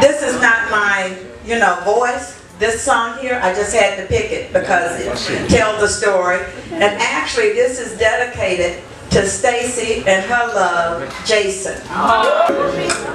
this is not my, you know, voice. This song here, I just had to pick it because it tells the story. And actually, this is dedicated to Stacy and her love, Jason. Oh.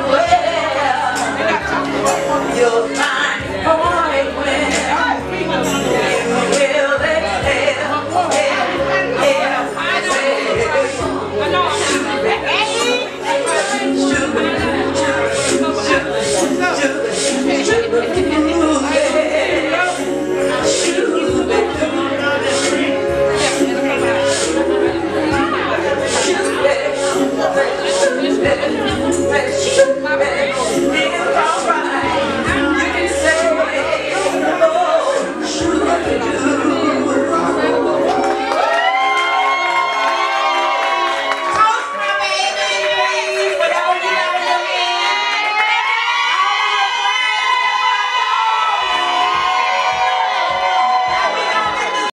away.